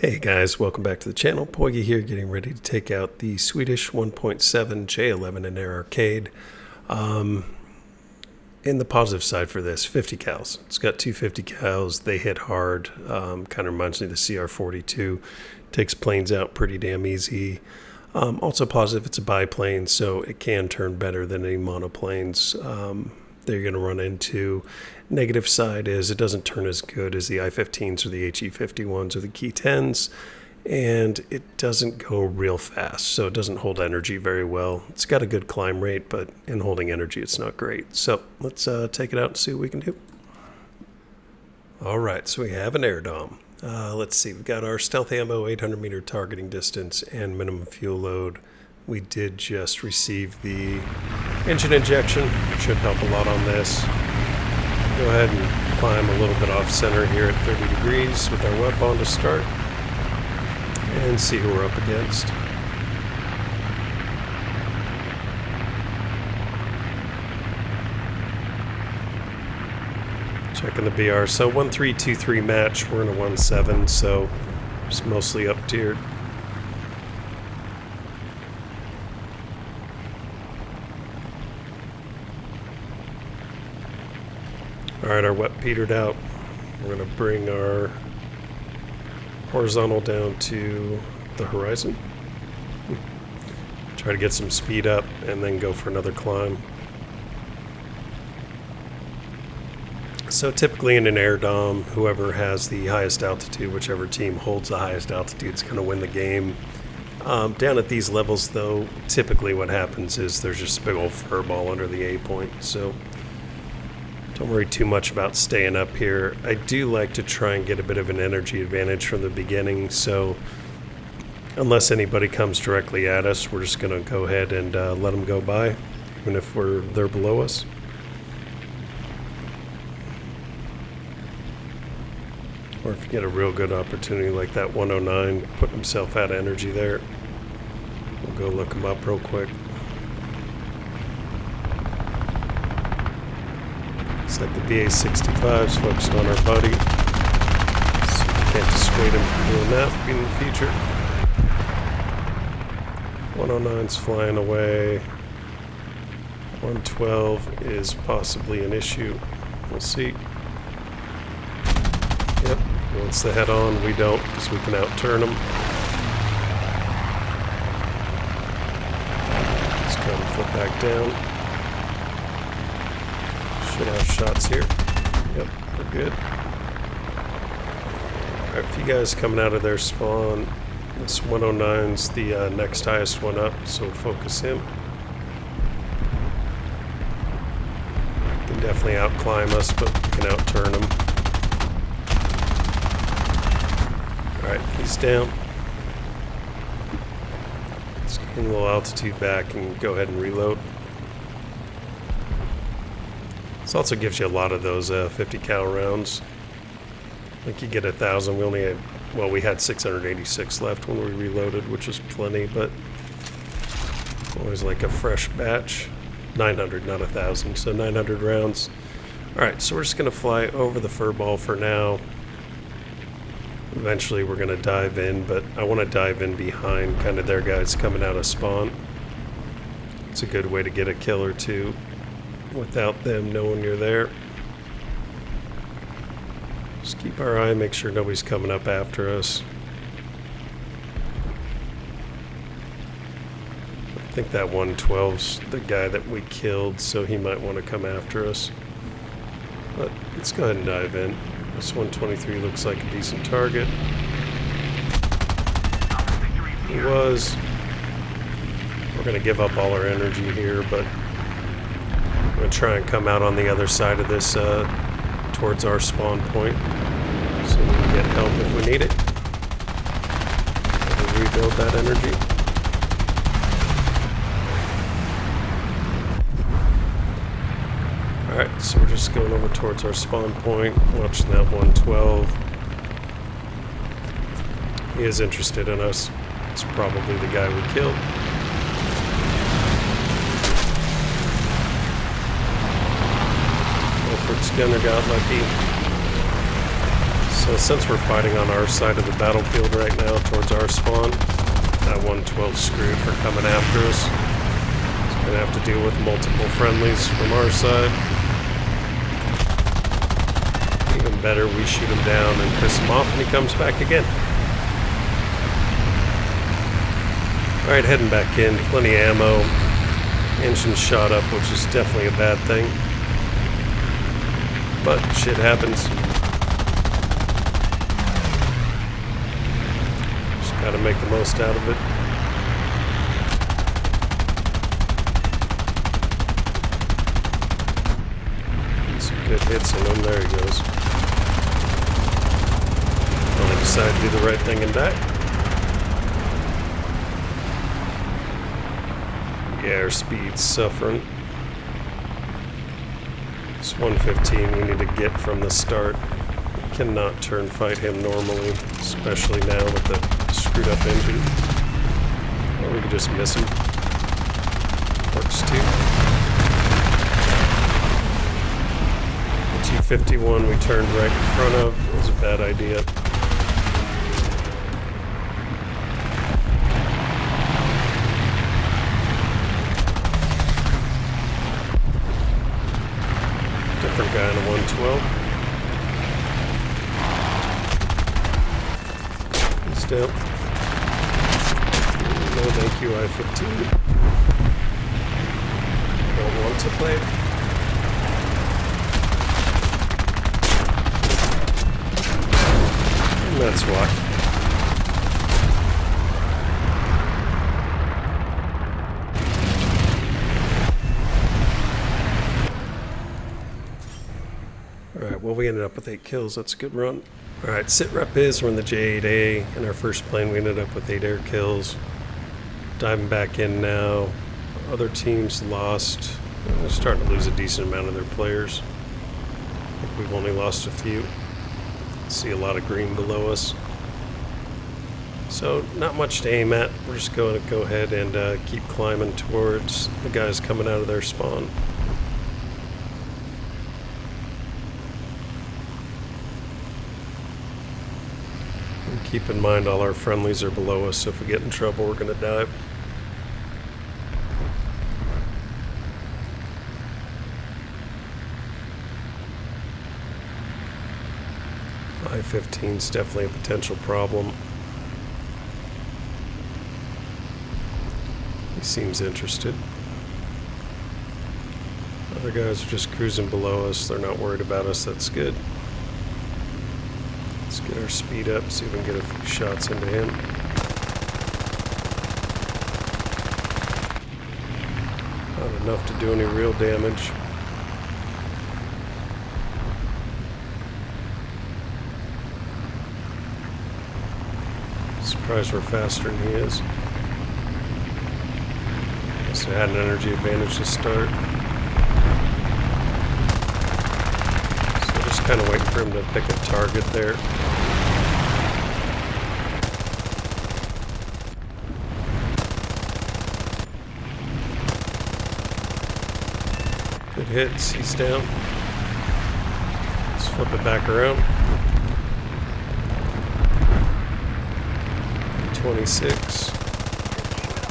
Hey guys, welcome back to the channel. Poigi here, getting ready to take out the Swedish 1.7 J11 in Air Arcade. Um, in the positive side for this, 50 cals. It's got 250 cals. They hit hard. Um, kind of reminds me of the CR42. Takes planes out pretty damn easy. Um, also positive, it's a biplane, so it can turn better than any monoplanes. Um, they're going to run into. Negative side is it doesn't turn as good as the i15s or the HE51s or the Ki-10s, and it doesn't go real fast, so it doesn't hold energy very well. It's got a good climb rate, but in holding energy, it's not great. So let's uh, take it out and see what we can do. All right, so we have an air dom. Uh, let's see, we've got our stealth ammo, 800 meter targeting distance, and minimum fuel load. We did just receive the engine injection, should help a lot on this go ahead and climb a little bit off center here at 30 degrees with our WEP on to start and see who we're up against. Checking the BR. So 1323 match, we're in a 17, so it's mostly up tiered. All right, our WEP petered out. We're going to bring our horizontal down to the horizon. Try to get some speed up and then go for another climb. So typically in an air dom, whoever has the highest altitude, whichever team holds the highest altitude is going to win the game. Um, down at these levels, though, typically what happens is there's just a big old fur ball under the A point. So don't worry too much about staying up here. I do like to try and get a bit of an energy advantage from the beginning, so unless anybody comes directly at us, we're just going to go ahead and uh, let them go by, even if we're they're below us. Or if you get a real good opportunity like that 109, put himself out of energy there. We'll go look him up real quick. Looks like the BA-65 is focused on our buddy. So we can't dissuade him from doing that in the future. 109's flying away. 112 is possibly an issue. We'll see. Yep, wants to head on. We don't, because we can outturn them. Let's go and flip back down. Should have shots here. Yep, we're good. Alright, a few guys coming out of their spawn. This 109's the uh, next highest one up, so focus him. Can definitely outclimb us, but we can outturn him. Alright, he's down. Let's gain a little altitude back and go ahead and reload. This also gives you a lot of those uh, 50 cal rounds. I think you get a thousand. We only had, well, we had 686 left when we reloaded, which is plenty, but always like a fresh batch. 900, not a thousand, so 900 rounds. All right, so we're just gonna fly over the fur ball for now. Eventually we're gonna dive in, but I wanna dive in behind kind of their guys coming out of spawn. It's a good way to get a kill or two without them knowing you're there. Just keep our eye, make sure nobody's coming up after us. I think that 112's the guy that we killed, so he might want to come after us. But let's go ahead and dive in. This 123 looks like a decent target. He was. We're going to give up all our energy here, but I'm to try and come out on the other side of this uh, towards our spawn point so we can get help if we need it. Rebuild that energy. Alright, so we're just going over towards our spawn point, watching that 112. He is interested in us. It's probably the guy we killed. Skinner got lucky. So since we're fighting on our side of the battlefield right now towards our spawn, that 112 screwed for coming after us. He's gonna have to deal with multiple friendlies from our side. Even better, we shoot him down and piss him off and he comes back again. Alright, heading back in. Plenty of ammo. Engine shot up, which is definitely a bad thing. But shit happens. Just Got to make the most out of it. Some good hits on him. There he goes. Well, I decided to do the right thing and die. Yeah, our speed's suffering. It's 115 we need to get from the start. Cannot turn fight him normally, especially now with the screwed up engine. Or we could just miss him. Works too. The 251 we turned right in front of was a bad idea. 12. Still. No thank you, I-15. Don't want to play. That's why. Well we ended up with 8 kills, that's a good run. Alright, sit rep is we're in the J8A. In our first plane we ended up with 8 air kills diving back in now. Other teams lost. They're starting to lose a decent amount of their players. I think we've only lost a few. See a lot of green below us. So not much to aim at. We're just going to go ahead and uh, keep climbing towards the guys coming out of their spawn. Keep in mind all our friendlies are below us, so if we get in trouble, we're going to dive. I-15 is definitely a potential problem. He seems interested. Other guys are just cruising below us. They're not worried about us. That's good. Let's get our speed up, see if we can get a few shots into him. Not enough to do any real damage. Surprised we're faster than he is. Must have had an energy advantage to start. So just kind of waiting for him to pick a target there. Good hits, he's down. Let's flip it back around. 26.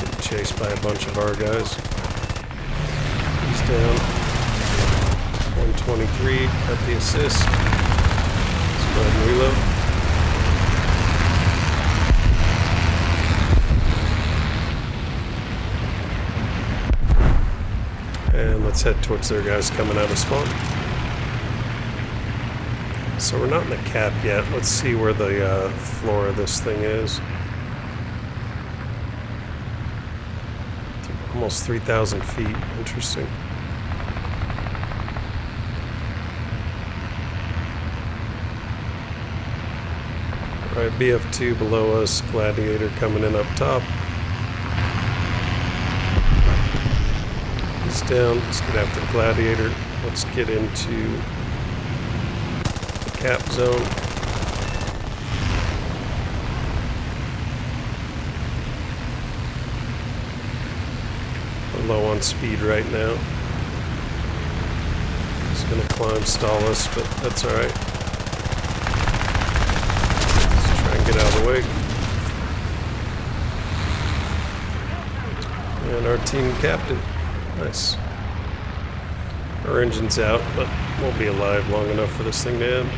Getting chased by a bunch of our guys. He's down. 123. Got the assist. Let's go ahead and reload. And let's head towards their guys coming out of spawn. So we're not in the cap yet. Let's see where the uh, floor of this thing is. Almost 3,000 feet. Interesting. Alright, BF2 below us, Gladiator coming in up top. He's down. Let's get after the Gladiator. Let's get into the cap zone. low on speed right now. He's gonna climb, stall us, but that's alright. Poig. And our team captain. Nice. Our engine's out, but we'll be alive long enough for this thing to end.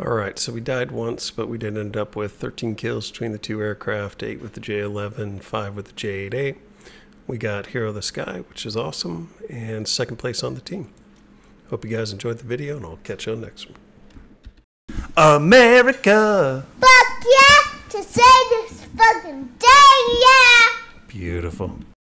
All right, so we died once, but we did end up with 13 kills between the two aircraft, 8 with the J11, 5 with the J8A. We got Hero of the Sky, which is awesome, and second place on the team. Hope you guys enjoyed the video, and I'll catch you on next one. America! Fuck yeah! To say this fucking day, yeah! Beautiful.